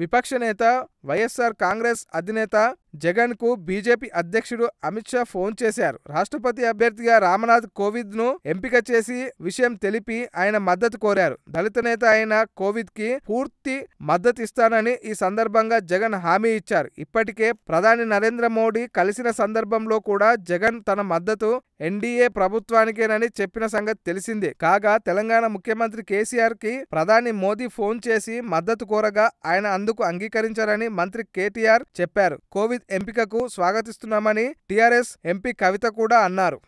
విపక్ష నేత వైఎస్ఆర్ కాంగ్రెస్ అధినేత జగన్కు బీజేపీ అధ్యక్షుడు అమిత్ షా ఫోన్ చేశారు. రాష్ట్రపతి అభ్యర్థిగా రామ్నాథ్ కోవింద్ను ఎంపిక చేసి విషయం తెలిపి ఆయన మద్దతు కోరారు. దళిత నేత అయిన కోవింద్కి పూర్తి మద్దతు ఇస్తానని ఈ సందర్భంగా జగన్ హామీ ఇచ్చారు. ఇప్పటికే ప్రధాని నరేంద్ర మోడీ కలిసిన సందర్భంలో కూడా జగన్ తన మద్దతు ఎన్డీఏ ప్రభుత్వానికేనని చెప్పిన సంగతి తెలిసిందే. కాగా తెలంగాణ ముఖ్యమంత్రి కేసీఆర్కి ప్రధాని మోదీ ఫోన్ చేసి మద్దతు కోరగా ఆయన అందుకు అంగీకరించారని మంత్రి కేటీఆర్ చెప్పారు. కోవిద్ ఎంపికకు స్వాగతిస్తున్నామని టీఆర్ఎస్ ఎంపీ కవిత కూడా అన్నారు